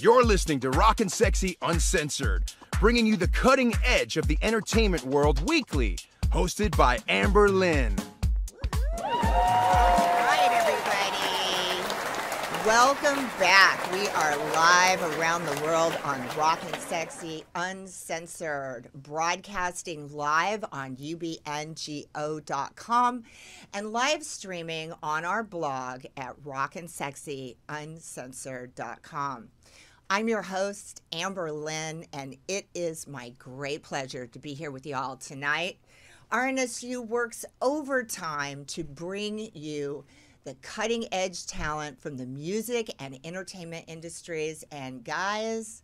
You're listening to Rockin' Sexy Uncensored, bringing you the cutting edge of the entertainment world weekly, hosted by Amber Lynn. Right, everybody. Welcome back. We are live around the world on Rockin' Sexy Uncensored, broadcasting live on ubngo.com and live streaming on our blog at rockinsexyuncensored.com. I'm your host, Amber Lynn, and it is my great pleasure to be here with you all tonight. RNSU works overtime to bring you the cutting edge talent from the music and entertainment industries. And guys,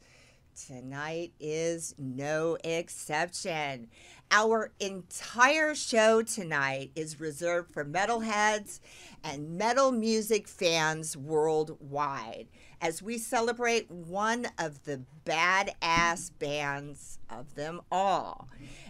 tonight is no exception. Our entire show tonight is reserved for metalheads and metal music fans worldwide as we celebrate one of the badass bands of them all.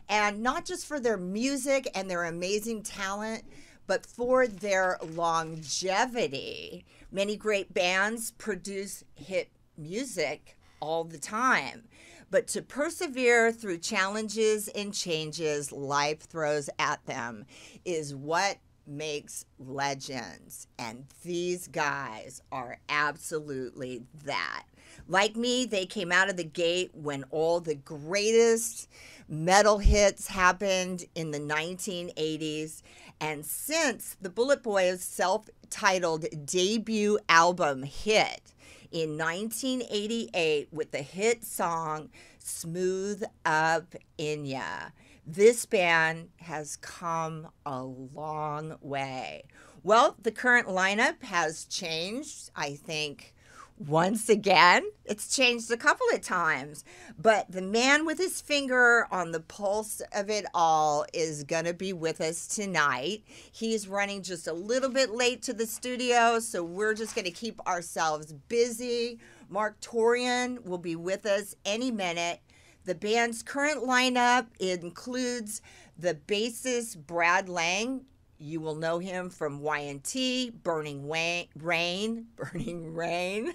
And not just for their music and their amazing talent, but for their longevity. Many great bands produce hit music all the time. But to persevere through challenges and changes life throws at them is what makes legends. And these guys are absolutely that. Like me, they came out of the gate when all the greatest metal hits happened in the 1980s. And since the Bullet Boys' self titled debut album hit in 1988 with the hit song Smooth Up In Ya, this band has come a long way. Well, the current lineup has changed, I think, once again. It's changed a couple of times, but the man with his finger on the pulse of it all is going to be with us tonight. He's running just a little bit late to the studio, so we're just going to keep ourselves busy. Marq Torien will be with us any minute. The band's current lineup includes the bassist Brad Lang. You will know him from Y&T, Burning Rain, Burning Rain.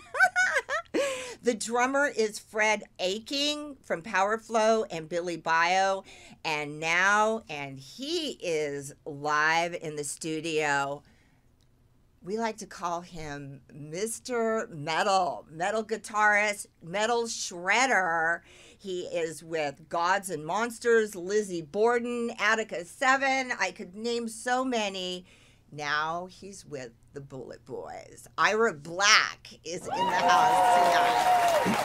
the drummer is Fred Aching from Powerflo and Billy Bio. And now, and he is live in the studio. We like to call him Mr. Metal, metal guitarist, metal shredder. He is with Gods and Monsters, Lizzy Borden, Attica 7. I could name so many. Now he's with the Bullet Boys. Ira Black is in the house tonight.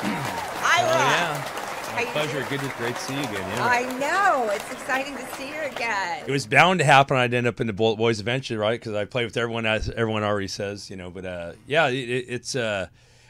Ira! Oh, yeah. My pleasure. Good to, great to see you again. Yeah. I know. It's exciting to see you again. it was bound to happen. I'd end up in the Bullet Boys eventually, right? Because I play with everyone, as everyone already says, you know. But uh, yeah, it, it- it's. Uh,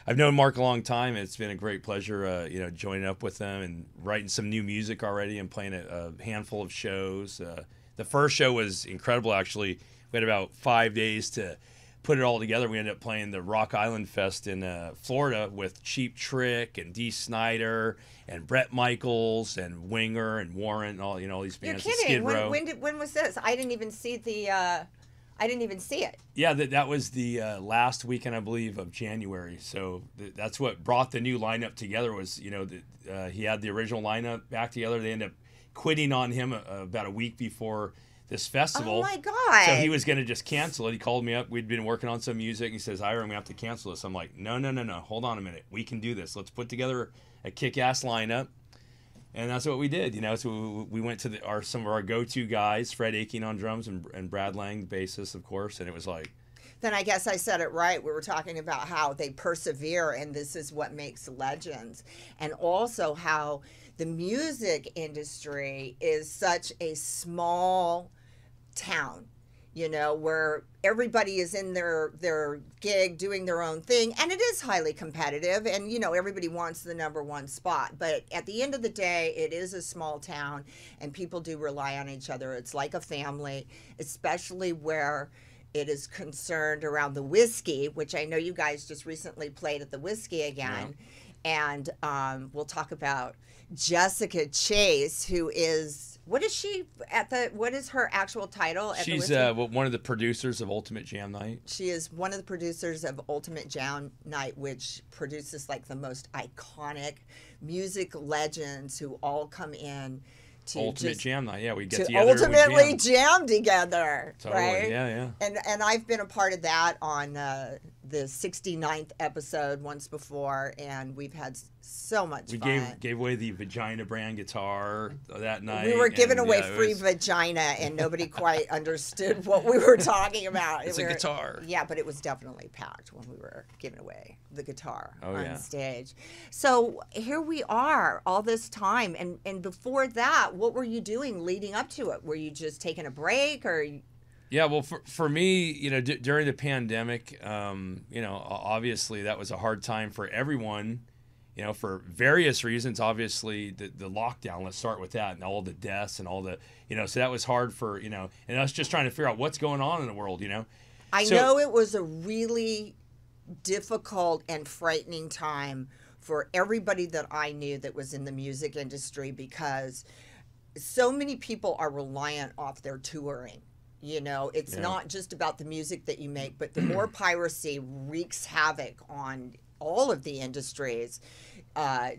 I've known Mark a long time. It's been a great pleasure, uh, you know, joining up with them and writing some new music already and playing a, a handful of shows. Uh, the first show was incredible, actually. We had about five days to put it all together. We ended up playing the Rock Island Fest in uh, Florida with Cheap Trick and Dee Snider and Bret Michaels and Winger and Warrant and all you know all these You're bands. kidding. Skid When, when, did, when was this? I didn't even see the. I didn't even see it. Yeah, that, that was the uh, last weekend, I believe, of January. So th- that's what brought the new lineup together. Was you know the, uh, he had the original lineup back together. They ended up quitting on him uh, about a week before this festival. Oh my god! So he was going to just cancel it. He called me up. We'd been working on some music. He says, "Ira, I'm going to have to cancel this." I'm like, "No, no, no, no. Hold on a minute. We can do this. Let's put together a kick-ass lineup." And that's what we did. You know, so we- we went to the, our some of our go-to guys, Fred Aching on drums and, and Brad Lang, bassist, of course. And it was like, Then I guess I said it right. We were talking about how they persevere, and this is what makes legends, and also how the music industry is such a small town you know where everybody is in their their gig doing their own thing and it is highly competitive and you know everybody wants the number one spot but at the end of the day it is a small town and people do rely on each other. It's like a family especially where it is concerned around the Whisky which i know you guys just recently played at the Whisky again and um, we'll talk about jessica chase who is What is she at the? What is her actual title? She's uh, one of the producers of Ultimate Jam Night. She is one of the producers of Ultimate Jam Night, which produces like the most iconic music legends who all come in to Ultimate just, Jam Night. Yeah, we get to together. ultimately jam. jam together. Totally. Right? Yeah, yeah. And and I've been a part of that on uh, the 69th episode once before, and we've had so much We fun. gave gave away the Vagina brand guitar that night. we were giving and, away yeah, free was- vagina, and nobody quite understood what we were talking about. It's We a were- guitar. Yeah, but it was definitely packed when we were giving away the guitar Oh, on yeah. stage. So here we are, all this time, and and before that, what were you doing leading up to it? Were you just taking a break, or Yeah, well, for, for me, you know, d- during the pandemic, um, you know, obviously that was a hard time for everyone, you know, for various reasons. Obviously, the, the lockdown, let's start with that, and all the deaths and all the, you know, so that was hard for, you know, and us just trying to figure out what's going on in the world, you know. I So- know it was a really difficult and frightening time for everybody that I knew that was in the music industry because so many people are reliant off their touring. You know, it's Yeah. not just about the music that you make, but the more piracy wreaks havoc on all of the industries. Uh,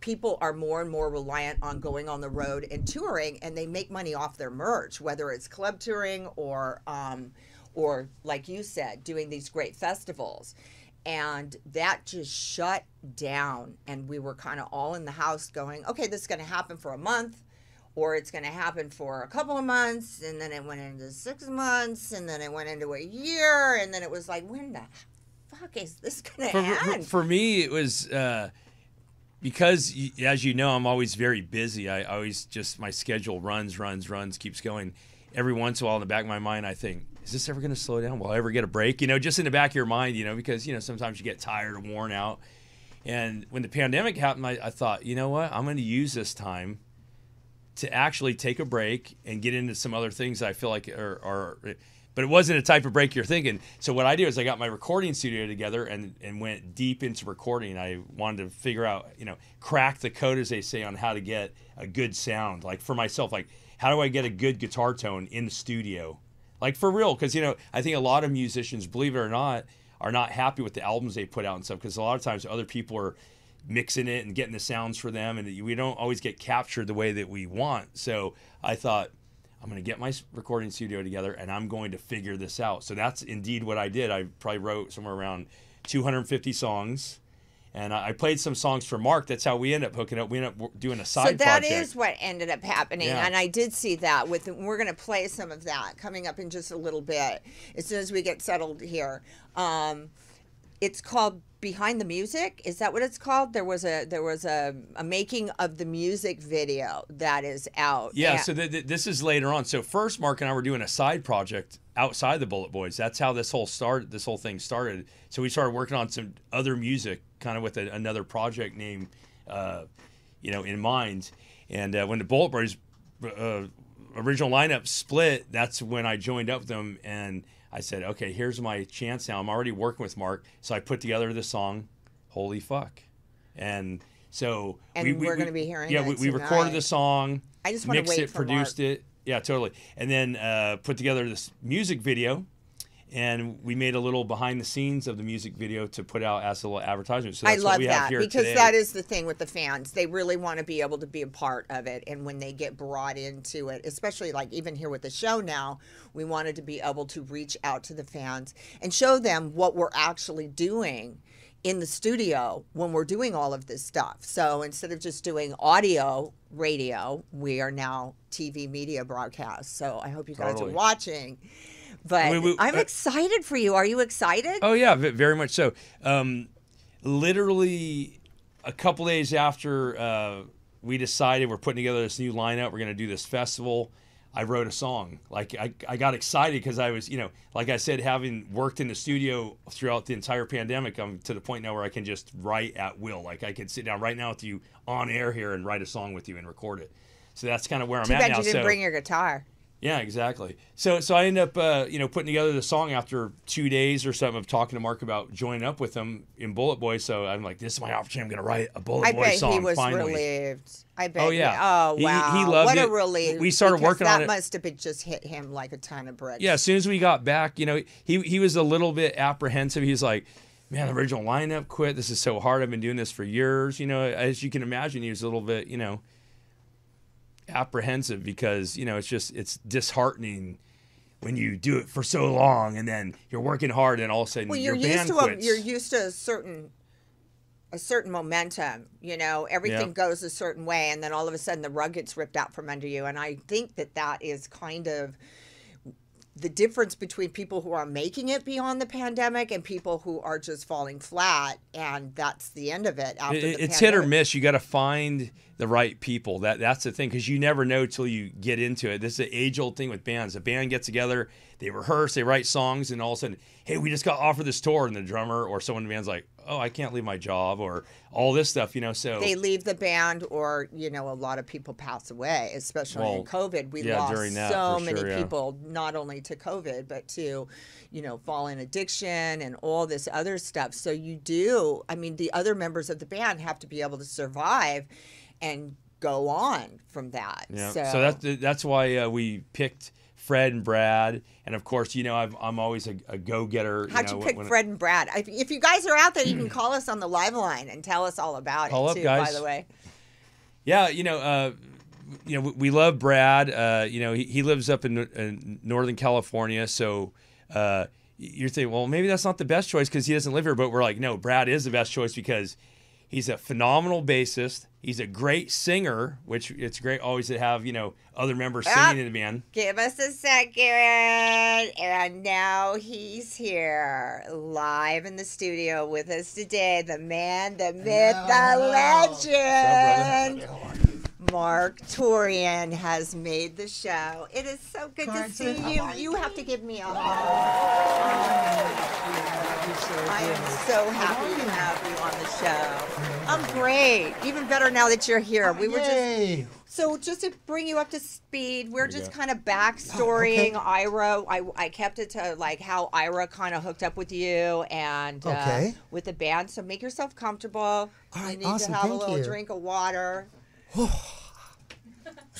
people are more and more reliant on going on the road and touring, and they make money off their merch, whether it's club touring or, um, or like you said, doing these great festivals. And that just shut down, and we were kind of all in the house going, okay, this is going to happen for a month or it's going to happen for a couple of months and then it went into six months and then it went into a year and then it was like when the fuck is this to for, end? for me it was uh, because as you know i'm always very busy. I always just my schedule runs runs runs keeps going. Every once in a while in the back of my mind i think is this ever going to slow down? Will i ever get a break? You know just in the back of your mind you know because you know sometimes you get tired or worn out. And when the pandemic happened i, I thought you know what? I'm going to use this time to actually take a break and get into some other things I feel like are, are but it wasn't a type of break you're thinking. So what I did is I got my recording studio together and, and went deep into recording. I wanted to figure out, you know, crack the code as they say on how to get a good sound. Like for myself, like how do I get a good guitar tone in the studio? Like for real, because you know, I think a lot of musicians, believe it or not, are not happy with the albums they put out and stuff because a lot of times other people are mixing it and getting the sounds for them and we don't always get captured the way that we want so i thought i'm going to get my recording studio together and i'm going to figure this out. So that's indeed what i did. I probably wrote somewhere around 250 songs and i played some songs for mark. That's how we end up hooking up. We end up doing a side so that project. is what ended up happening Yeah. and i did see that with we're going to play some of that coming up in just a little bit as soon as we get settled here. Um, it's called behind the music is that what it's called there was a there was a, a making of the music video that is out Yeah, And- so th- th- this is later on. So first, Mark and I were doing a side project outside the Bullet Boys. That's how this whole start, this whole thing started. So we started working on some other music, kind of with a, another project name, uh, you know, in mind. And uh, when the Bullet Boys uh, original lineup split, that's when I joined up with them and I said, okay, here's my chance now. I'm already working with Mark, so I put together the song, "Holy Fuck," and so And we're gonna be hearing Yeah, we, we recorded the song. I just mixed wait it, for produced Mark. it. Yeah, totally. And then uh, put together this music video, and we made a little behind the scenes of the music video to put out as a little advertisement. So I that's what love we have that here because today. that is the thing with the fans. They really want to be able to be a part of it. And when they get brought into it, especially like even here with the show now, we wanted to be able to reach out to the fans and show them what we're actually doing in the studio when we're doing all of this stuff. So instead of just doing audio radio, we are now TV media broadcast. So I hope you guys Totally. are watching. But I'm uh, excited for you. Are you excited? Oh yeah, ve- very much so. Um, literally, a couple days after uh, we decided we're putting together this new lineup, we're going to do this festival. I wrote a song. Like I, I got excited because I was, you know, like I said, having worked in the studio throughout the entire pandemic, I'm to the point now where I can just write at will. Like I can sit down right now with you on air here and write a song with you and record it. So that's kind of where I'm Too at bad now. you didn't so, bring your guitar. Yeah, exactly. So so I end up uh, you know putting together the song after two days or something of talking to Mark about joining up with him in Bullet Boy. So I'm like, this is my opportunity. I'm gonna write a Bullet I Boy bet song he was finally. relieved. I bet. Oh, he- yeah. oh He- he wow. loved what it. a relief. We started working on it. That must have been just hit him like a ton of bricks. Yeah, as soon as we got back, you know, he he was a little bit apprehensive. He's like, "Man, the original lineup quit. This is so hard. I've been doing this for years." You know, as you can imagine, he was a little bit, you know, apprehensive because you know it's just it's disheartening when you do it for so long and then you're working hard and all of a sudden Well, you're your used band to a, you're used to a certain a certain momentum. You know, everything Yeah. goes a certain way, and then all of a sudden the rug gets ripped out from under you. And I think that that is kind of the difference between people who are making it beyond the pandemic and people who are just falling flat, and that's the end of it. After It- it's hit or miss. You got to find the right people. That that's the thing because you never know till you get into it. This is an age old thing with bands. A band gets together, they rehearse, they write songs, and all of a sudden, hey, we just got offered this tour, and the drummer or someone in the band's like, oh, I can't leave my job, or all this stuff, you know. So They leave the band, or you know, a lot of people pass away, especially in COVID. We yeah, lost that, so many sure, yeah. people, not only to COVID, but to, you know, falling addiction and all this other stuff. So you do. I mean, the other members of the band have to be able to survive, and go on from that. Yeah. So, So, that's that's why uh, we picked Fred and Brad, and of course, you know, I've, I'm always a, a go getter. How'd know, you pick when- Fred and Brad? If, if you guys are out there, you can call us on the live line and tell us all about Call it up, too. By the way, Yeah, you know, uh, you know, we, we love Brad. Uh, you know, he, he lives up in, in Northern California, so uh, you're thinking, well, maybe that's not the best choice because he doesn't live here. But we're like, no, Brad is the best choice because he's a phenomenal bassist. He's a great singer, which it's great always to have you know other members Ah. singing in the band. Give us a second. And now he's here, live in the studio with us today. The man, the myth, the legend. Marq Torien has made the show. It is so good to see you. You have to give me a hug. I am so happy to have you on the show. I'm great. Even better now that you're here. We were just so just to bring you up to speed, we're just go. kind of backstorying Ira. I, I kept it to like how Ira kind of hooked up with you and uh, Okay. with the band. So make yourself comfortable. you need awesome. to have a Thank little you. drink of water.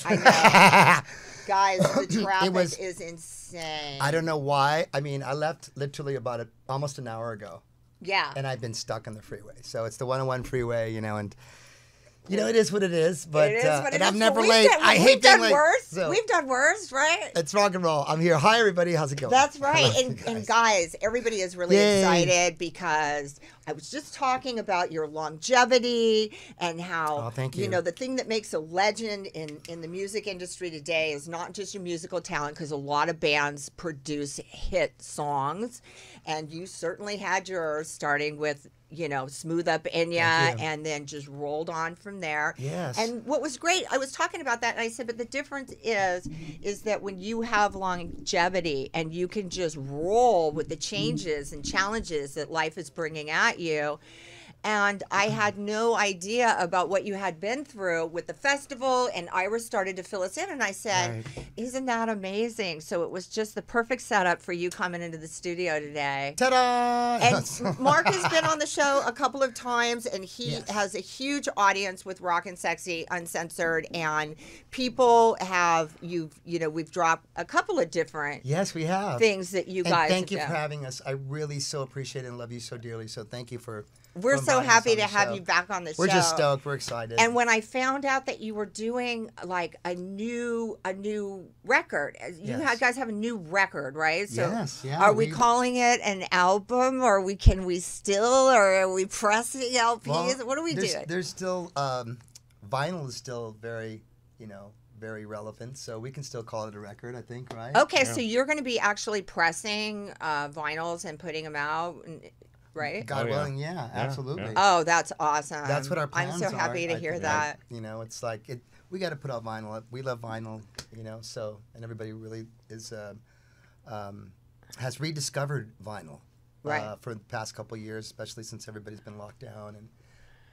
I know. Guys, the traffic was- is insane. I don't know why. I mean, I left literally about a, almost an hour ago, Yeah. and I've been stuck on the freeway. So it's the 101 freeway, you know, and you know it is what it is. But it is uh, what it and is, I'm never we've late. done- I we've hate done being late. worse. So We've done worse, right? it's rock and roll. I'm here. Hi everybody. How's it going? That's right. And, you and guys, everybody is really Yay. excited because I was just talking about your longevity and how Oh, thank you you. know the thing that makes a legend in in the music industry today is not just your musical talent because a lot of bands produce hit songs and you certainly had yours starting with you know Smooth Up In Ya and then just rolled on from there. Yes. and what was great i was talking about that and i said but the difference is is that when you have longevity and you can just roll with the mm. changes and challenges that life is bringing at you and I had no idea about what you had been through with the festival. And Iris started to fill us in, and I said, "Isn't that amazing?" So it was just the perfect setup for you coming into the studio today. Ta-da! And Mark has been on the show a couple of times, and he Yes. has a huge audience with Rock and Sexy Uncensored. And people have you've you know we've dropped a couple of different yes, we have. things that you and guys. thank you have for having us. I really so appreciate it and love you so dearly. So thank you for. We're so happy to have show. you back on the show. We're just stoked. We're excited. And when I found out that you were doing like a new a new record, you Yes. guys have a new record, right? So Yes, yeah, are we, we- calling it an album, or we can we still, or are we pressing LPs? Well, what are we there's, doing? There's still um, vinyl is still very, you know, very relevant. So we can still call it a record. I think, right? Okay, so you're going to be actually pressing uh, vinyls and putting them out, and- right? God Oh, yeah. willing, yeah, absolutely. yeah. Oh, that's awesome. That's what our plans I'm plans so are. happy to I hear think. that. You know, it's like it. We got to put out vinyl. We love vinyl. You know, so and everybody really is uh, um, has rediscovered vinyl. Right. Uh, for the past couple of years, especially since everybody's been locked down and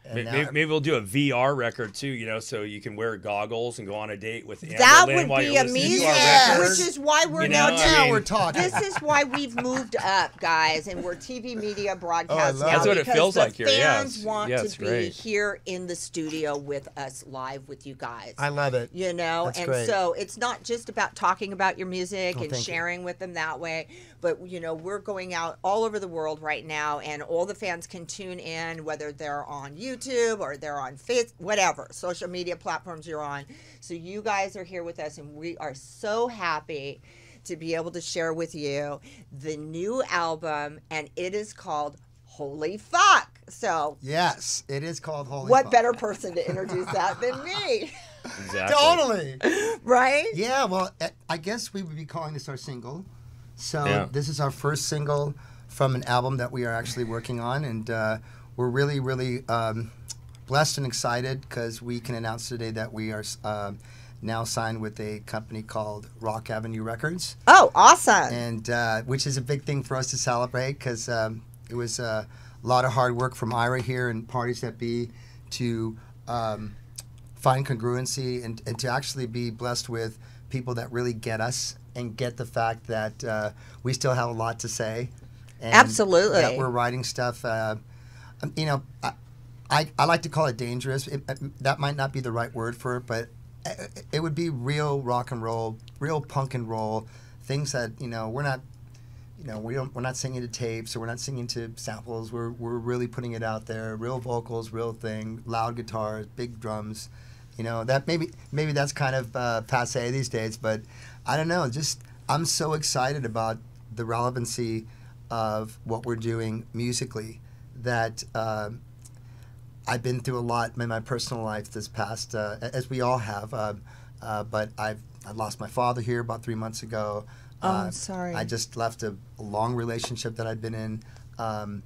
And now- Maybe, maybe we'll do a VR record too, you know, so you can wear goggles and go on a date with Amber That Lynn would while be you're listening to amazing. our Yes. Which is why we're You now know, I doing. now mean- we're talking. This is why we've moved up, guys, and we're TV media oh, broadcast love now. it. That's what it feels like here, Fans it's- want yeah, to it's be great. here in the studio with us live with you guys. I love it. you know That's and great. so it's not just about talking about your music Oh, and thank you. sharing with them that way but you know we're going out all over the world right now and all the fans can tune in whether they're on youtube or they're on face whatever social media platforms you're on so you guys are here with us and we are so happy to be able to share with you the new album and it is called holy fuck so Yes, it is called Holy. Fuck. What Fuck. better person to introduce that than me Exactly. Totally. right Yeah, well, I- I guess we would be calling this our single. So Yeah. this is our first single from an album that we are actually working on, and uh, we're really, really um, blessed and excited because we can announce today that we are uh, now signed with a company called Rock Avenue Records, oh awesome and uh, which is a big thing for us to celebrate because um, it was a lot of hard work from Ira here and Parties That Be to. Um, find congruency and, and to actually be blessed with people that really get us and get the fact that uh, we still have a lot to say. And Absolutely. That we're writing stuff, uh, you know, I, I, I like to call it dangerous. It, uh, that might not be the right word for it, but uh, it would be real rock and roll, real punk and roll, things that, you know, we're not you know, we don't, we're not singing to tapes or we're not singing to samples. We're, we're really putting it out there. Real vocals, real thing, loud guitars, big drums. You know, that maybe maybe that's kind of uh, passe these days, but I don't know. Just I'm so excited about the relevancy of what we're doing musically that um I've been through a lot in my personal life this past, uh, as we all have. Um, uh, but I've I lost my father here about three months ago. Oh, I'm Uh, sorry. I just left a, a long relationship that I've been in, um,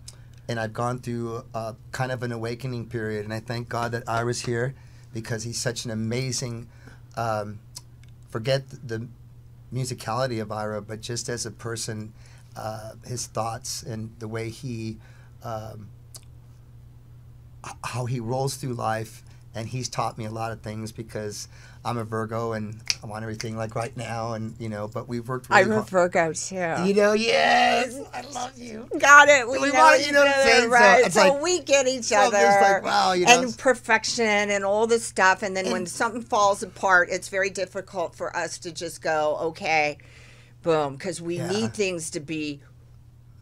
and I've gone through uh, kind of an awakening period. And I thank God that Ira's here because he's such an amazing. Um, forget the musicality of Ira, but just as a person, uh, his thoughts and the way he. Um, how he rolls through life and he's taught me a lot of things because I'm a Virgo and I want everything like right now and you know but we've worked really I'm a hard. Virgo too. You know, yes, I love you. Got it. We, We know want- you know what I'm other, saying? So right? it's So, like- we get each so other. like, wow, you know, and perfection and all this stuff. And then when something falls apart, it's very difficult for us to just go, okay, boom, because we Yeah. need things to be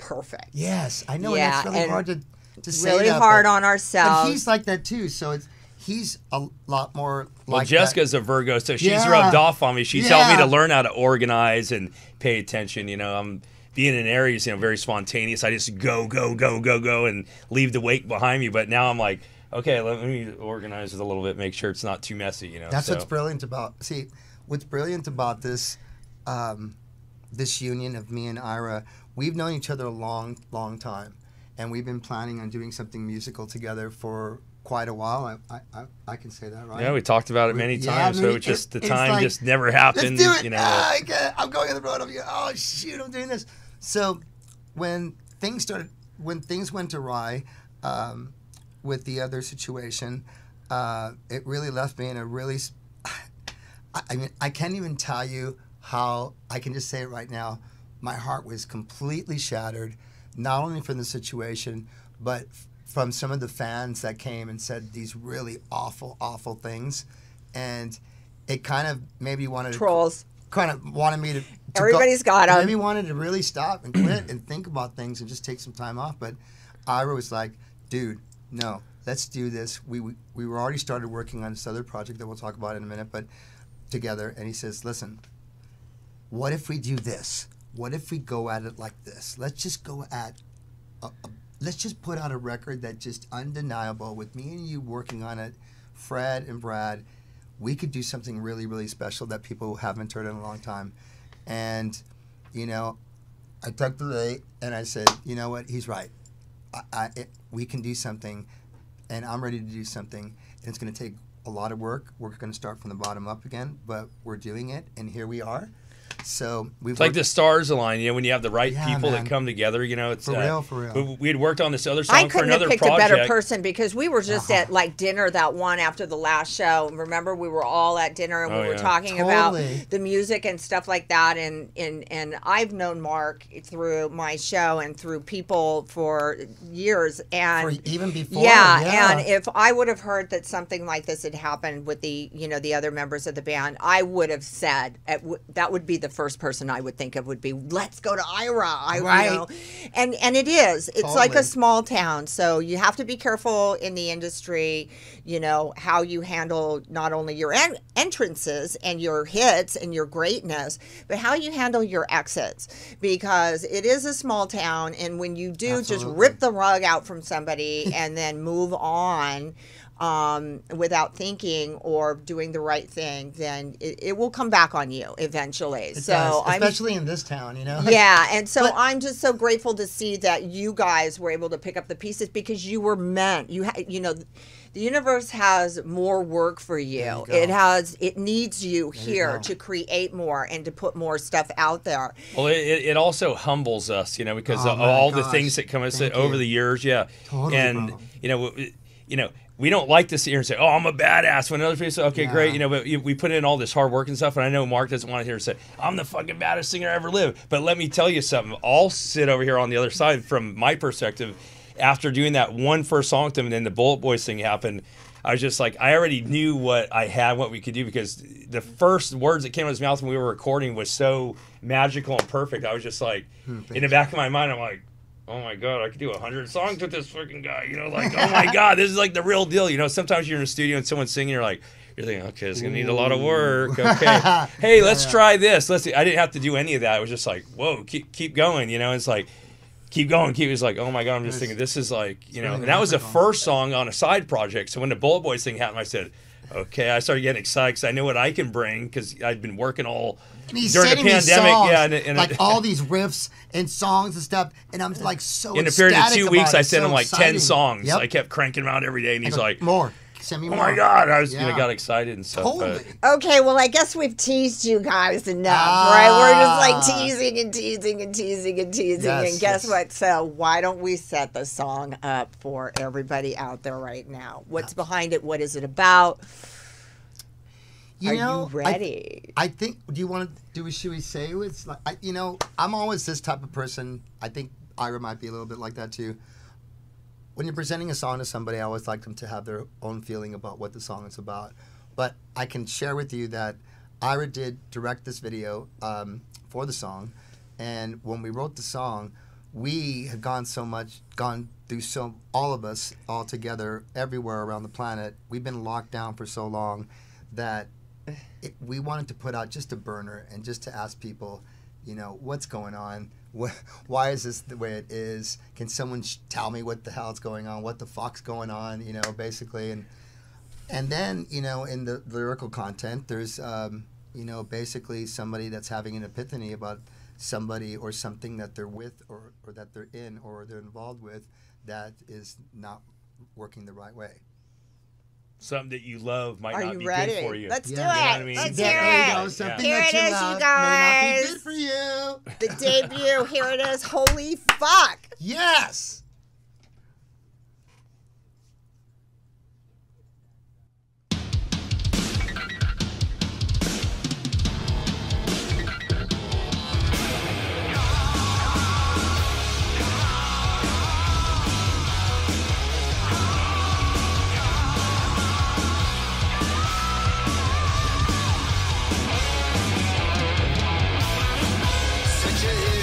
perfect. Yes, I know, Yeah, and it's really and hard to to say really that, hard but- on ourselves. But he's like that too, so it's he's a lot more Well, like that. Jessica's a Virgo, so she's Yeah. rubbed off on me. She's helped me to learn how to organize and pay attention. You know, I'm being in Aries, you know, very spontaneous. I just go, go, go, go, go, and leave the wake behind me. But now I'm like, okay, let me organize it a little bit, make sure it's not too messy. You know, That's so. what's brilliant about. See, what's brilliant about this, um, this union of me and Ira. We've known each other a long, long time, and we've been planning on doing something musical together for quite a while. I, I, I, I can say that, right? Yeah, we talked about it many Yeah, times, I mean, so it's just the it- time like, just never happened. Let's do it. You know, Ah, I'm going on the road. I'm going, oh shoot, I'm doing this. So when things started, when things went awry um, with the other situation, uh, it really left me in a really. I mean, I can't even tell you how. I can just say it right now. My heart was completely shattered, not only from the situation, but from some of the fans that came and said these really awful, awful things, and it kind of maybe wanted to Trolls. kind of wanted me to. to go- Everybody's got 'em. Maybe wanted to really stop and quit and think about things and just take some time off. But Ira was like, "Dude, no, let's do this." We we, we were already started working on this other project that we'll talk about in a minute, but together. And he says, "Listen, what if we do this? What if we go at it like this? Let's just go at a, a, let's just put out a record that's just undeniable with me and you working on it, Fred and Brad. We could do something really, really special that people haven't heard in a long time. And, you know, I took the lead and I said, you know what? He's right. I, I, it, we can do something, and I'm ready to do something. And it's going to take a lot of work. We're going to start from the bottom up again, but we're doing it, and here we are. So we It's like the stars align, you know, when you have the right Yeah, people man. that come together. You know, it's For uh, real, for real. We, we had worked on this other song I for couldn't have another picked project. a better person because we were just at like dinner that one after the last show. Remember, we were all at dinner and Oh, we were yeah. talking Totally. about the music and stuff like that. And and and I've known Mark through my show and through people for years. And For even before, yeah, yeah. And if I would have heard that something like this had happened with the you know the other members of the band, I would have said it w- that would be the first person I would think of would be let's go to Ira. I, you know, and and it is. It's like a small town, so you have to be careful in the industry. You know how you handle not only your en- entrances and your hits and your greatness, but how you handle your exits because it is a small town, and when you do just rip the rug out from somebody and then move on. Um, without thinking or doing the right thing, then it, it will come back on you eventually. It so does, I'm especially in this town, you know. yeah, and so But- I'm just so grateful to see that you guys were able to pick up the pieces because you were meant. You ha- you know, the universe has more work for you. you it has it needs you you here go. to create more and to put more stuff out there. Well, it, it it also humbles us, you know, because Oh, of my all the things that come us over the years. Yeah, Totally, and bro. you know, w- you know, we don't like to sit here and say, "Oh, I'm a badass." When other people say, "Okay, Yeah. great," you know, but we put in all this hard work and stuff. And I know Mark doesn't want to hear say, "I'm the fucking baddest singer I ever lived." But let me tell you something. I'll sit over here on the other side from my perspective. After doing that one first song with them, and then the Bullet Boys thing happened. I was just like, I already knew what I had, what we could do, because the first words that came out of his mouth when we were recording was so magical and perfect. I was just like, hmm, in the back of my mind, I'm like, oh my god, I could do a hundred songs with this freaking guy. You know, like, oh my god, this is like the real deal. You know, sometimes you're in a studio and someone's singing, you're like, you're thinking, okay, it's gonna need a lot of work. Okay, hey, let's try this. Let's. See. I didn't have to do any of that. It was just like, whoa, keep keep going. You know, it's like. Keep going, keep. It's like, oh my god, I'm just thinking, this is like, you know, and that was the first song on a side project. So when the Bullet Boys thing happened, I said, okay, I started getting excited because I know what I can bring because I'd been working all And he's during the sending me pandemic. songs, yeah, and, and like all these riffs and songs and stuff, and I'm like so. in a period of two weeks, it, I sent so him like exciting. ten songs. Yep. I kept cranking them out every day, and he's I go, like, more. Send me "Oh more. my god!" I was, you know, got excited and stuff. Totally. But Okay, well, I guess we've teased you guys enough, Ah. right? We're just like teasing and teasing and teasing and teasing. Yes, and guess yes. what? So, why don't we set the song up for everybody out there right now? What's behind it? What is it about? You Are know, you I- ready? I think. Do you want to? Do we? Should we say it's like? I, you know, I'm always this type of person. I think Ira might be a little bit like that too. When you're presenting a song to somebody, I always like them to have their own feeling about what the song is about. But I can share with you that Ira did direct this video um, for the song, and when we wrote the song, we had gone so much, gone through so all of us all together everywhere around the planet. We've been locked down for so long that it, we wanted to put out just a burner and just to ask people, you know, what's going on? What, why is this the way it is? Can someone sh- tell me what the hell's going on? What the fuck's going on? You know, basically, and and then you know, in the lyrical content, there's um, you know, basically somebody that's having an epiphany about somebody or something that they're with or, or that they're in or they're involved with that is not working the right way. Something that you love might Are not you be ready? good for you. Let's Yeah. do You know it. I mean? Let's Yeah, hear there you it. go. Something Here that it you is, you love may not be guys. good for you. The debut. Here it is. Holy fuck. Yes. Such a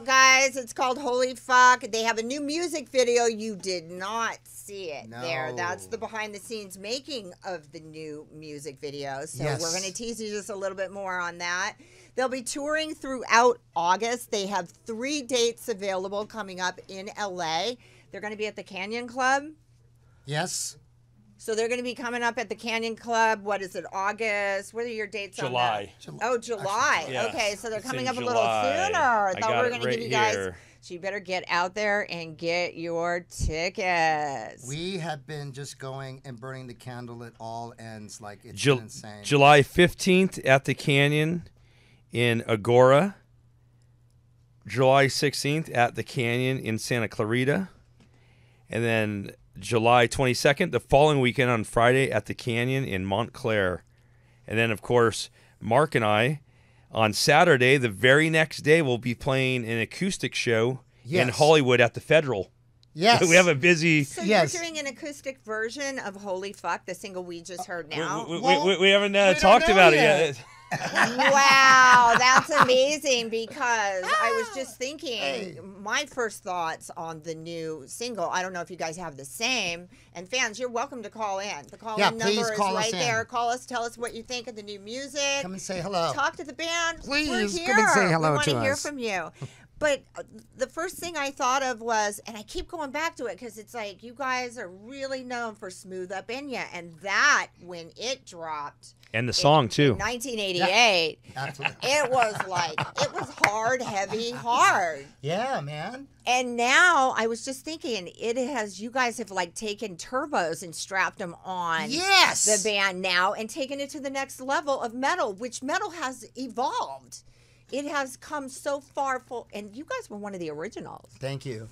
out, guys. It's called Holy Fuck. They have a new music video. You did not see it there. That's the behind the scenes making of the new music video. So Yes. we're going to tease you just a little bit more on that. They'll be touring throughout August. They have three dates available coming up in LA. They're going to be at the Canyon Club. Yes. So they're going to be coming up at the Canyon Club. What is it? August? What are your dates July. on that? Oh, July. Yeah, okay, so they're it's coming in up a little sooner. I I thought got we were it going to right give you guys. here. So you better get out there and get your tickets. We have been just going and burning the candle at all ends. Like it's Ju- been insane. July 15th at the Canyon in Agoura. July 16th at the Canyon in Santa Clarita. And then July 22nd, the following weekend on Friday at the Canyon in Montclair. And then, of course, Mark and I on Saturday, the very next day, we'll be playing an acoustic show in Hollywood at the Federal. yes. we have a busy. so Yes. you're doing an acoustic version of "Holy Fuck," the single we just heard now. We, we, Well, we, we haven't uh, we talked about yet. it yet. Wow, that's amazing because I was ah. just thinking Hey. my first thoughts on the new single. I don't know if you guys have the same. And fans, you're welcome to call in. The call Yeah, in number is us right there. Call us, tell us what you think of the new music. Come and say hello. Talk to the band. We're Please, here. come and say hello we want to to hear from you. But uh, the first thing I thought of was, and I keep going back to it because it's like you guys are really known for Smooth Up In Ya, and that when it dropped And the song, too. 1988, Absolutely. it was like it was hard, heavy, hard. Yeah, man. And now I was just thinking, it has you guys have like taken turbos and strapped them on Yes. the band now and taken it to the next level of metal, which metal has evolved. It has come so far full, and you guys were one of the originals. Thank you.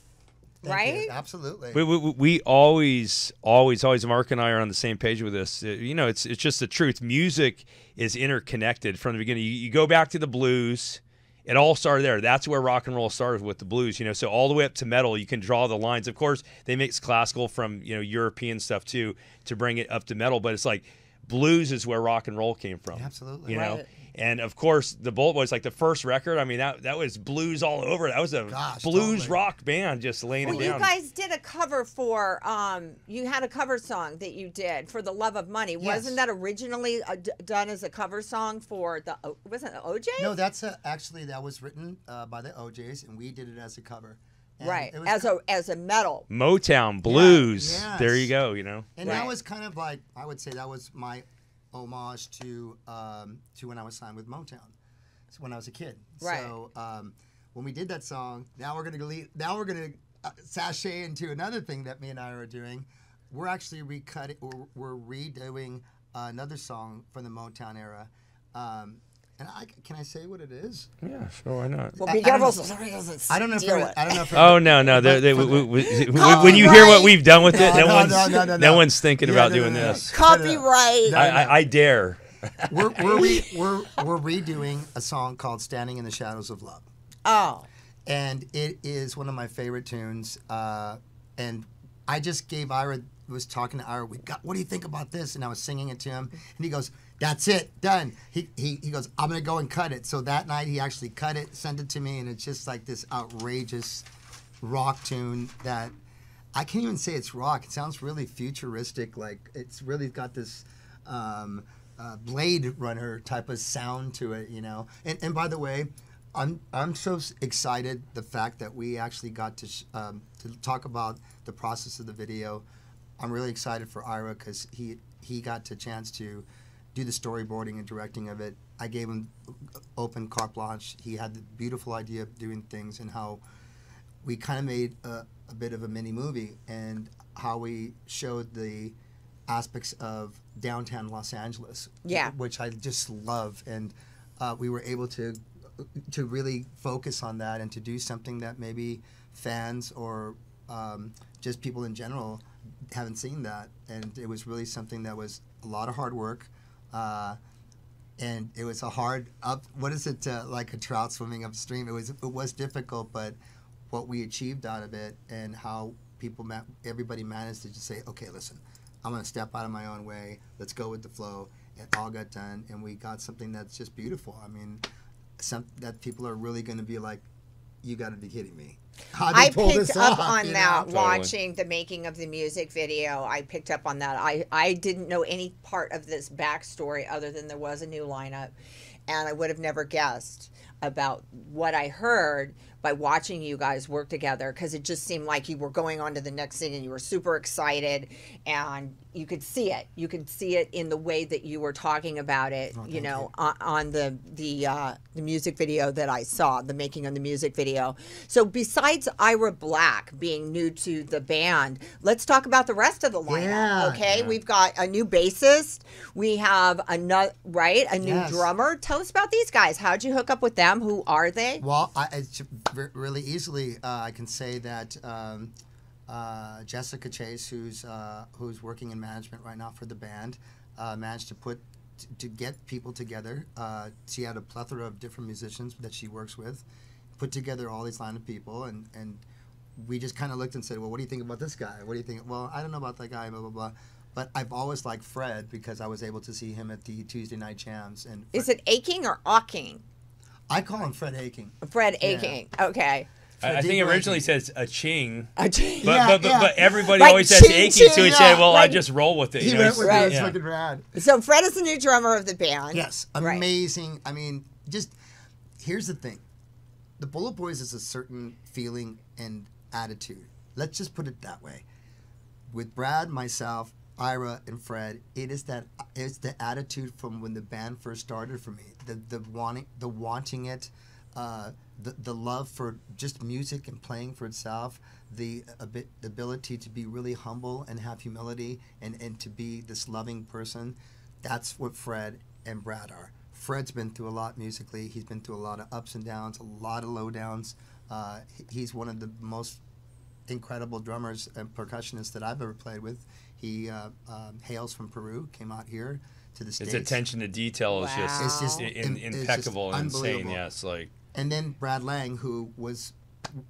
Thank Right? You. Absolutely. We, we, we always, always, always. Mark and I are on the same page with this. Uh, You know, it's it's just the truth. Music is interconnected from the beginning. You, you go back to the blues. It all started there. That's where rock and roll started with the blues. You know, so all the way up to metal, you can draw the lines. Of course, they mix classical from you know European stuff too to bring it up to metal. But it's like blues is where rock and roll came from. Absolutely. You know. Right. And of course, the Bullet Boys, like the first record. I mean, that that was blues all over. That was a Gosh, blues totally. rock band just laying Well, it you guys did a cover for, um, you had a cover song that you did for "The Love of Money." Yes. Wasn't that originally uh, done as a cover song for the? Wasn't it OJ? No, that's a, actually that was written uh, by the O'Jays, and we did it as a cover. And right, as a as a metal. Motown blues. yes. There you go. You know. And Right. that was kind of like I would say that was my homage to um, to when I was signed with Motown, so when I was a kid. Right. So um, when we did that song, now we're gonna lead, now we're gonna uh, sashay into another thing that me and I are doing. We're actually recutting, we're, we're redoing another song from the Motown era. Um, and I, can I say what it is? Yeah, sure. Why not? Well, I- be careful know- doesn't I don't know if steal it. I don't know if Oh no, no. They, they, we, we, we- when you hear what we've done with it, no, No, no, one's no, no, no, no no. one's thinking Yeah, about no, doing no, no. this. Copyright. No, I, no. I, I dare. we're we're, re, we're we're redoing a song called "Standing in the Shadows of Love." Oh, and it is one of my favorite tunes. Uh, and I just gave Ira was talking to Ira. We got. What do you think about this? And I was singing it to him, and he goes, "That's it, done." He he, he goes, "I'm gonna go and cut it." So that night he actually cut it, sent it to me, and it's just like this outrageous rock tune that I can't even say it's rock. It sounds really futuristic. Like it's really got this. Um, uh, Blade Runner type of sound to it, you know. And, and by the way, I'm I'm so excited the fact that we actually got to um, to talk about the process of the video. I'm really excited for Ira because he he got the chance to do the storyboarding and directing of it. I gave him open carte blanche. He had the beautiful idea of doing things and how we kind of made a, a bit of a mini movie and how we showed the aspects of downtown Los Angeles. Yeah. Which I just love. And uh, we were able to to really focus on that and to do something that maybe fans or um, just people in general haven't seen that. And it was really something that was a lot of hard work. Uh, and it was a hard up. What is it uh, like a trout swimming upstream? It was it was difficult, but what we achieved out of it and how people ma- everybody managed to just say, okay, listen, I'm gonna step out of my own way. Let's go with the flow. It all got done, and we got something that's just beautiful. I mean, some that people are really going to be like, you got to be kidding me. How'd I picked this up off, on that know? watching the making of the music video. I picked up on that. I, I didn't know any part of this backstory other than there was a new lineup, and I would have never guessed about what I heard by watching you guys work together because it just seemed like you were going on to the next thing and you were super excited and you could see it. You could see it in the way that you were talking about it. you know, On, on the the uh, the music video that I saw, the making of the music video. So besides Ira Black being new to the band, let's talk about the rest of the lineup. Yeah, okay, yeah. we've got a new bassist. We have another right, a new Yes. drummer. Tell us about these guys. How'd you hook up with them? Who are they? Well, I, it's re- really easily uh, I can say that um, uh, Jessica Chase, who's uh, who's working in management right now for the band, uh, managed to put to get people together. Uh, she had a plethora of different musicians that she works with, put together all these line of people, and and we just kind of looked and said, well, what do you think about this guy? What do you think? Well, I don't know about that guy, blah blah blah. But I've always liked Fred because I was able to see him at the Tuesday night jams, and Is it Aching or Aching? I call him Fred Haking. Fred Aching. Okay. I, I think Deeper originally Aching. says a ching, Aching. but Yeah, but, but, yeah. but everybody Like always says ching, aching, so he ching, said, yeah. "Well, I just roll with it." He know, went with it's- it. It's yeah. fucking rad. So Fred is the new drummer of the band. Yes, Right. amazing. I mean, just here's the thing: the Bullet Boys is a certain feeling and attitude. Let's just put it that way. With Brad, myself, Ira, and Fred, it is that it's the attitude from when the band first started for me. The the wanting the wanting it, uh, the the love for just music and playing for itself. The a bit the ability to be really humble and have humility and, and to be this loving person. That's what Fred and Brad are. Fred's been through a lot musically. He's been through a lot of ups and downs, a lot of low downs. Uh, he's one of the most incredible drummers and percussionists that I've ever played with. He uh, um, hails from Peru, came out here to the States. His attention to detail is just, It's just i- im- in, it's just impeccable and insane. Yes, like And then Brad Lang, who was,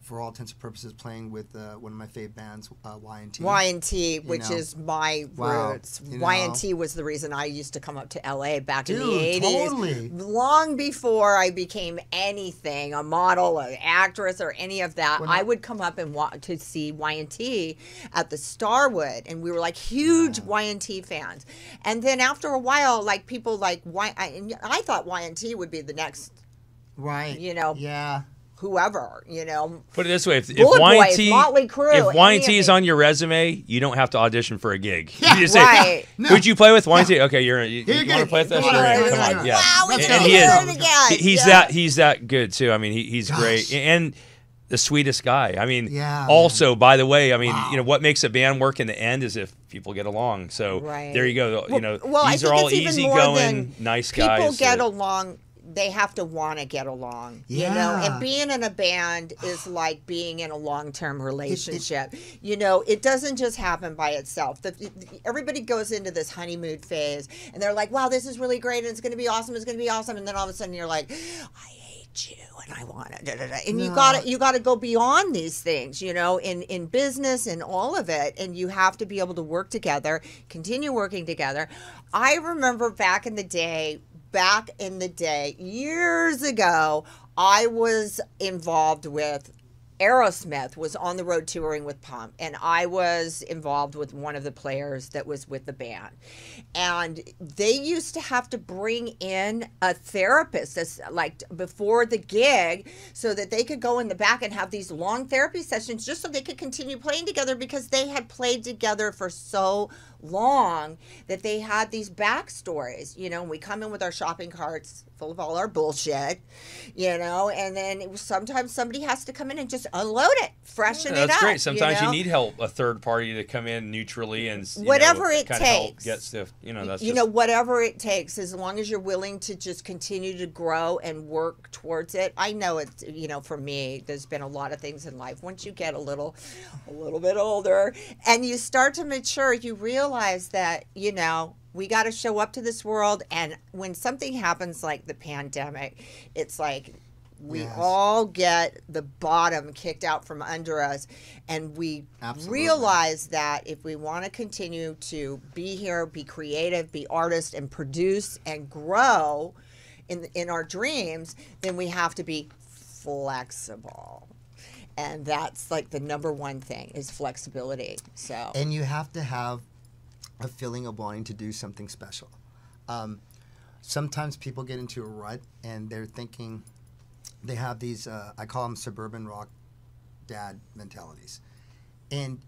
for all intents and purposes, playing with uh, one of my fave bands, uh, Y&T. Y&T, which know. is my Wow. roots. You know. Y&T was the reason I used to come up to LA back in the Dude, 80s. totally. Long before I became anything, a model, an actress, or any of that, When I would come up and want to see Y&T at the Starwood, and we were like huge Y&T fans. And then after a while, like people like Y, I, I thought Y&T would be the next Right. You know. Yeah. Whoever, you know. put it this way: if, if Bullet Boys, Y&T, Motley Crue, if any Y&T is on your resume, you don't have to audition for a gig. you just say, Right. No. "Who'd you play with Y&T? Okay, you're you, Here you you want to play with us? Come You're on, come Come on. on, yeah." Wow, And- and he is it again. he- he's Yeah. that he's that good too. I mean, he, he's great and the sweetest guy. I mean, Yeah, also by the way, I mean, Wow. you know what makes a band work in the end is if people get along. So Right. there you go. you know, well, these think are all it's even easy more than nice people guys. get that- along they have to want to get along you know? And being in a band is like being in a long-term relationship. You know it doesn't just happen by itself. The, everybody goes into this honeymoon phase and they're like wow this is really great and it's going to be awesome it's going to be awesome. And then all of a sudden you're like i hate you and i want to da, da, da. and you got to you got to go beyond these things you know in in business and all of it. And you have to be able to work together continue working together. I remember back in the day back in the day years ago i was involved with Aerosmith was on the road touring with Pump, and I was involved with one of the players that was with the band. And they used to have to bring in a therapist, as, like before the gig, so that they could go in the back and have these long therapy sessions just so they could continue playing together because they had played together for so long that they had these backstories. You know, we come in with our shopping carts full of all our bullshit, you know, and then it was, sometimes somebody has to come in and just unload it, freshen Yeah, it that's up. great. Sometimes you, know? need help, a third party to come in neutrally and you Whatever know, it takes. Get stuff. You know, that's you just, know whatever it takes as long as you're willing to just continue to grow and work towards it i know it's you know for me there's been a lot of things in life once you get a little a little bit older and you start to mature you realize that you know we got to show up to this world and when something happens like the pandemic it's like we Yes. all get the bottom kicked out from under us and we Absolutely. realize that if we want to continue to be here be creative be artists and produce and grow in in our dreams, then we have to be flexible. And that's like the number one thing is flexibility. So and you have to have a feeling of wanting to do something special. Um, sometimes people get into a rut and they're thinking they have these uh, I call them suburban rock dad mentalities, and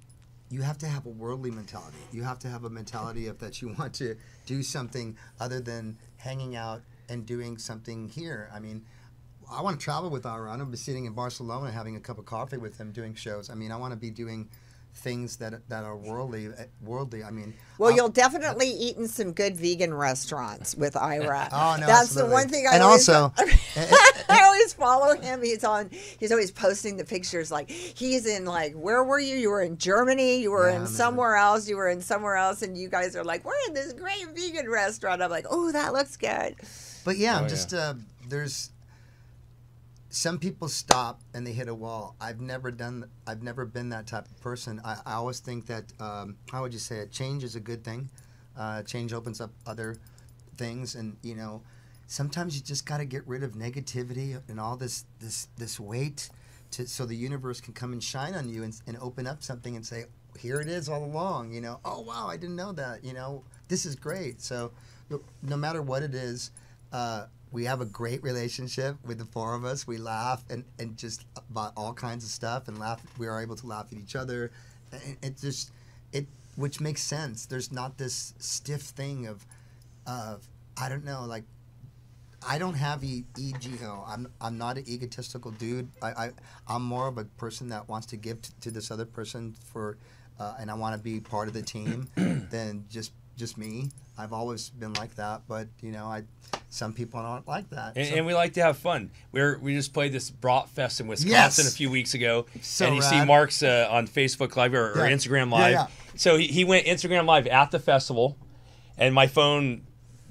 you have to have a worldly mentality. You have to have a mentality of that you want to do something other than hanging out and doing something here. I mean, I want to travel with to be sitting in Barcelona having a cup of coffee with him doing shows. I mean, I want to be doing things that that are worldly. uh, Worldly. I mean, Well, I'm- you'll definitely eat in some good vegan restaurants with Ira. Oh, no, that's the one thing I And always, also- I always follow him. He's on. He's always posting the pictures. Like he's in like where were you? You were in Germany. You were Yeah, in I'm in- somewhere else. You were in somewhere else, and you guys are like, we're in this great vegan restaurant. I'm like, oh, that looks good. But yeah, Oh, I'm yeah. just uh, there's some people stop and they hit a wall. I've never done. I've never been that type of person. I, I always think that um, how would you say it? Change is a good thing. Uh, change opens up other things, and you know, sometimes you just got to get rid of negativity and all this this this weight, to so the universe can come and shine on you and, and open up something and say, here it is all along. You know, oh wow, I didn't know that. You know, this is great. So no, matter what it is, uh, we have a great relationship with the four of us. We laugh and, and just about all kinds of stuff and laugh. We are able to laugh at each other. And it just it which makes sense. There's not this stiff thing of of I don't know like I don't have e- ego. I'm I'm not an egotistical dude. I, I I'm more of a person that wants to give t- to this other person for, uh, and I want to be part of the team than just just me. I've always been like that, but you know, I some people aren't like that. And, So- and we like to have fun. We're we just played this Brat Fest in Wisconsin Yes! a few weeks ago, So and you see. Marq's uh, on Facebook Live or, or Yeah. Instagram Yeah, Live. yeah. So he, he went Instagram Live at the festival, and my phone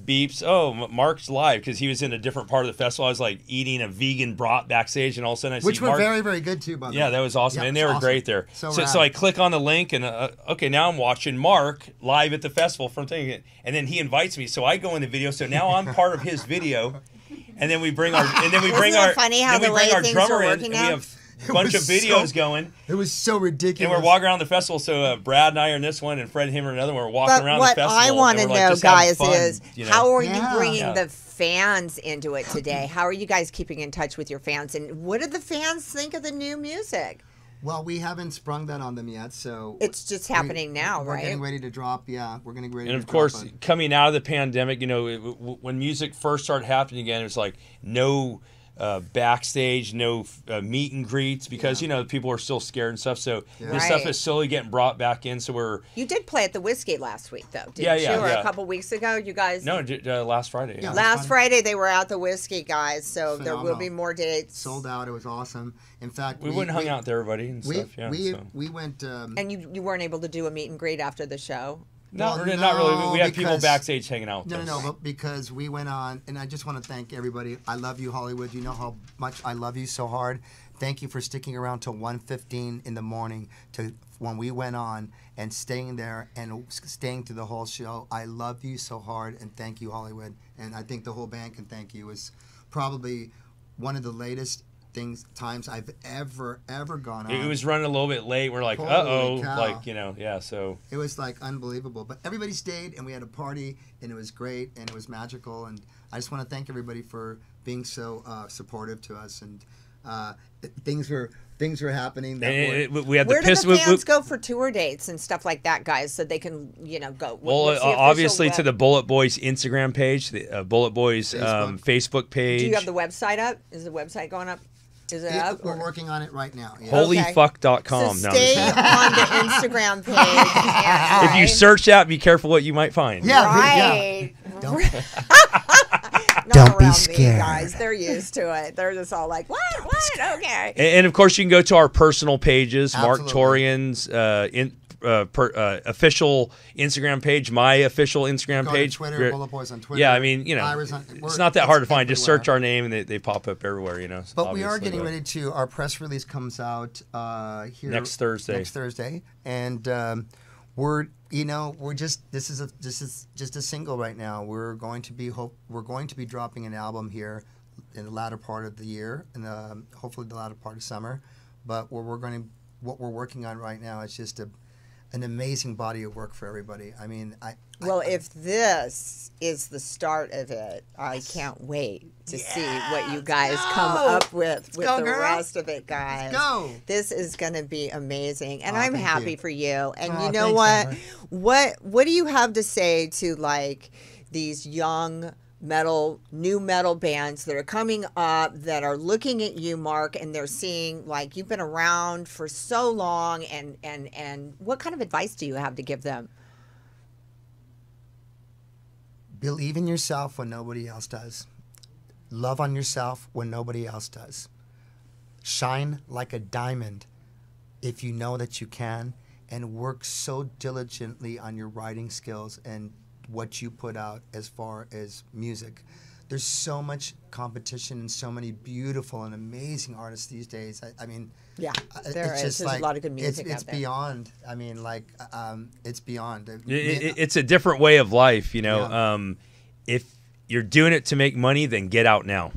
beeps. Oh, Marq's live because he was in a different part of the festival. I was like eating a vegan brat backstage, and all of a sudden I which see were Marq. very very good too. By the Yeah, way. that was awesome, Yeah, and they were awesome. great there. So So, so I click on the link, and uh, okay, now I'm watching Marq live at the festival from thing, and then he invites me, so I go in the video. So now I'm part of his video, and then we bring our and then we bring Isn't it our funny how then we the bring way our things drummer are in, working and we have a bunch of was so- videos going. It was so ridiculous. And we're walking around the festival. So uh, Brad and I are in this one, and Fred and him are another one. We're walking But around the festival. What I want to and we're, like, know, guys, fun, is you know? how are you bringing Yeah. the fans into it today? How are you guys keeping in touch with your fans? And what do the fans think of the new music? Well, we haven't sprung that on them yet, so It's just we- happening now, we're right? getting ready to drop. Yeah, we're getting ready. and to of course, drop coming out of the pandemic, you know, it, w- when music first started happening again, it was like no uh, backstage, no uh, meet and greets because you know people are still scared and stuff. So this stuff is slowly getting brought back in. So we're You did play at the Whisky last week, though, didn't Yeah, yeah, you? Or yeah. a couple weeks ago, you guys. no j- uh, last Friday. Yeah. Last fun. Friday they were at the Whisky, guys. So there will be more dates. sold out. It was awesome. In fact, we, went and hung out with everybody and We stuff. Yeah, we so. we went. Um, And you you weren't able to do a meet and greet after the show. Not, well, really, not really. We- no, We had people backstage hanging out. No, no, no, but because we went on, and I just want to thank everybody. I love you, Hollywood. You know how much I love you so hard. Thank you for sticking around till 1.15 in the morning to when we went on and staying there and staying through the whole show. I love you so hard, and thank you, Hollywood. And I think the whole band can thank you. Was probably one of the latest things times I've ever ever gone on. It was running a little bit late. We're like, uh oh, like you know, yeah. So It was like unbelievable. But everybody stayed and we had a party and it was great and it was magical. And I just want to thank everybody for being so uh, supportive to us. And uh, things were things were happening. That and were, it- it- we had Where the do piss. the we- fans we- go for tour dates and stuff like that, guys, so they can you know go? Well, what's the uh, official obviously to the Bullet Boys Instagram page, the uh, Bullet Boys um, Facebook page. Do you have the website up? Is the website going up? Is it It- up? we're or- working on it right now. Yeah. Okay. Holyfuck.com. So No, stay just kidding. on the Instagram page. and- if you search that, be careful what you might find. Yeah, right. Don't, Don't be around me, scared. guys. They're used to it. They're just all like, "What? What? Okay." And, and of course, you can go to our personal pages, Marq Absolutely. Torien's uh, in, uh, per, uh, official Instagram page, my official Instagram Go page. Twitter, We're- Bullet Boys on Twitter. Yeah, I mean, you know, on- it's not that hard to it's find. Just search our name and they, they pop up everywhere. You know. But we are getting ready to. Our press release comes out uh, here Next Thursday. Next Thursday, and um, we're you know we're just this is a this is just a single right now. We're going to be hope we're going to be dropping an album here in the latter part of the year and um, hopefully the latter part of summer. But what we're going to what we're working on right now is just a an amazing body of work for everybody. I mean, I Well, I, if this is the start of it, I can't wait to see what you guys come up with with go, the girl. rest of it, guys. go. This is going to be amazing, and Aw, I'm happy you. for you. And Aw, you know thanks, what? Amber. What What do you have to say to like these young? Metal new metal bands that are coming up that are looking at you Marq and they're seeing like you've been around for so long and and and what kind of advice do you have to give them believe in yourself when nobody else does. Love on yourself when nobody else does. Shine like a diamond if you know that you can, and work so diligently on your writing skills and what you put out as far as music. There's so much competition and so many beautiful and amazing artists these days. I, I mean, Yeah, there it's is. just There's a lot of good music it's out there. beyond. I mean, like um, it's beyond. It- it- it's a different way of life, you know. Yeah. Um, if you're doing it to make money, then get out now.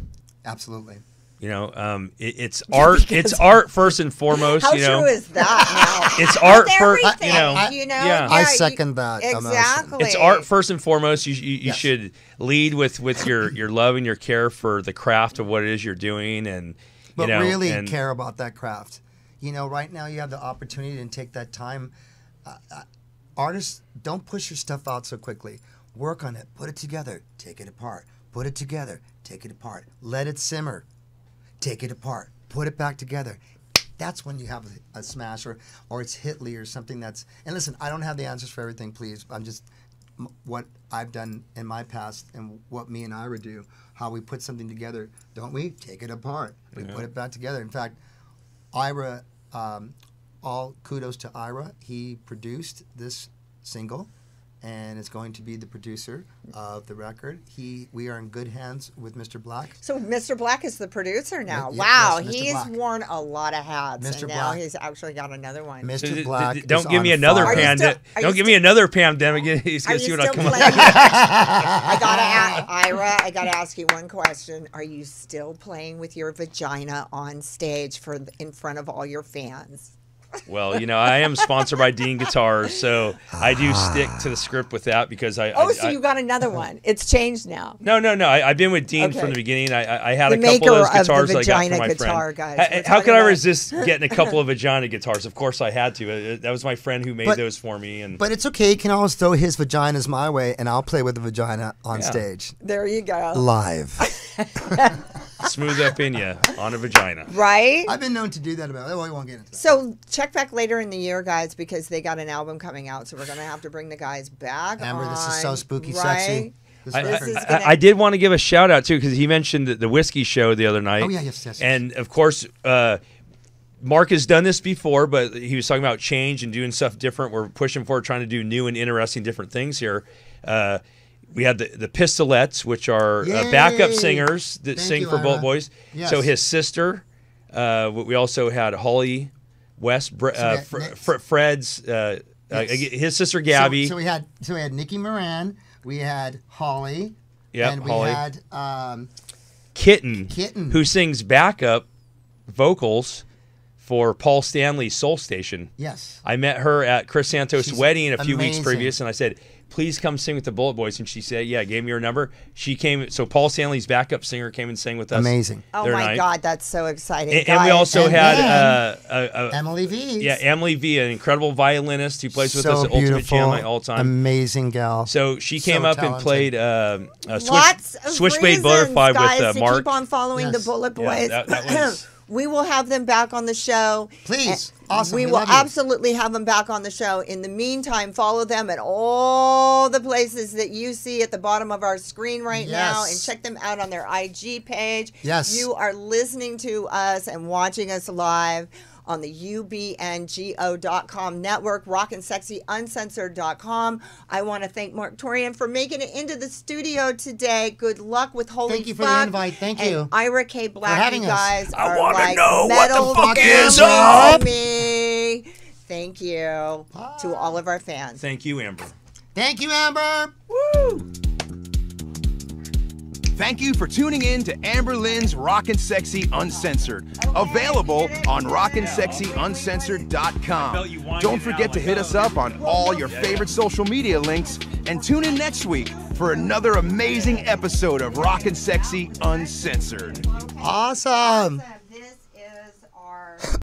Absolutely. You know, um, it, it's art. it's art first and foremost. How you know, true is that now? it's art With first. You know, I- you know, yeah. I you- second that emotion. Exactly. it's art first and foremost. You you, you Yes. should lead with with your your love and your care for the craft of what it is you're doing, and but you know, really and- care about that craft. You know, right now you have the opportunity to take that time. Uh, uh, artists, don't push your stuff out so quickly. Work on it, put it together, take it apart, put it together, take it apart, let it simmer, take it apart, put it back together. That's when you have a, a smash or or it's Hitley or something that's. And listen, I don't have the answers for everything. Please, I'm just m- what I've done in my past and what me and Ira do. How we put something together, don't we? Take it apart, we put it back together. In fact, Ira, um, all kudos to Ira. He produced this single, and is going to be the producer of the record. He, we are in good hands with Mr. Black. So Mr. Black is the producer now. Yeah, wow, yes, he's Black. worn a lot of hats, Mr. and now Black. he's actually got another one. Mr. D- d- Black. d- don't give me another fire. Pandemic. Don't give me another pandemic. He's gonna see what still I come up. playing? I gotta ask, Ira. I gotta ask you one question. Are you still playing with your vagina on stage for in front of all your fans? Well, you know, I am sponsored by Dean Guitars, so I do stick to the script with that because I. Oh, I, so I- you got another one. It's changed now. No, no, no. I, I've been with Dean Okay. from the beginning. I, I, I had The a couple of those of the guitars that I got from my guitar, friend. guys. How- How talking could I resist getting a couple of vagina guitars? Of course, I had to. Uh, That was my friend who made But- those for me, and But it's okay. He can always throw his vaginas my way, and I'll play with the vagina on Yeah. stage There you go. live. smooth up in you on a vagina. Right? I've been known to do that about. Oh, we won't get into that. So check back later in the year, guys, because they got an album coming out. So we're gonna have to bring the guys back. Amber, this is so spooky, right? sexy. This I, This is I- I did want to give a shout out too because he mentioned the, the Whisky show the other night. Oh, yeah, yes, yes, yes. And of course, uh, Marq has done this before, but he was talking about change and doing stuff different. We're pushing forward, trying to do new and interesting different things here. Uh, we had the, the Pistolettes, which are uh, backup singers that Thank sing you, for Ira. Boys. Yes. So his sister. Uh, we also had Holly West, Bre- So we uh, Fr- Fr- Fred's, uh, uh, Yes. his sister Gabby. So, so we had so we had Nikki Moran, we had Holly, Yep, and we Holly. had um, Kitten, Kitten. who sings backup vocals for Paul Stanley's Soul Station. yes. I met her at Chris Santos' She's wedding a few weeks previous, and I said, "Please come sing with the Bullet Boys." And she said, "Yeah." Gave me her number. She came. So Paul Stanley's backup singer came and sang with us. Amazing. Oh my night. God, that's so exciting! And, and we also And had uh, uh, uh, Emily V. yeah Emily V, an incredible violinist who plays with so us at Ultimate beautiful, Jam Night all time. Amazing gal. so she so came up and played uh, Switch, Switchblade Butterfly guys, with uh, Marq. keep on following Yes. the Bullet Yeah, Boys. that- that was- we will have them back on the show. Please. Awesome. We, We will absolutely have them back on the show. In the meantime, follow them at all the places that you see at the bottom of our screen right now and check them out on their IG page. Yes. You are listening to us and watching us live on the ubngo.com network, rockinsexyuncensored.com. I want to thank Marq Torien for making it into the studio today. Good luck with Holy Thank you for the invite. Thank And you. Ira K. Black, having you us. guys I wanna like know what the fuck is up. me. Thank you to all of our fans. Thank you, Amber. Thank you, Amber. Thank you for tuning in to Amber Lynn's Rockin' Sexy Uncensored. Available on rockinsexyuncensored.com. Don't forget to hit us up on all your favorite social media links and tune in next week for another amazing episode of Rockin' Sexy Uncensored. Awesome.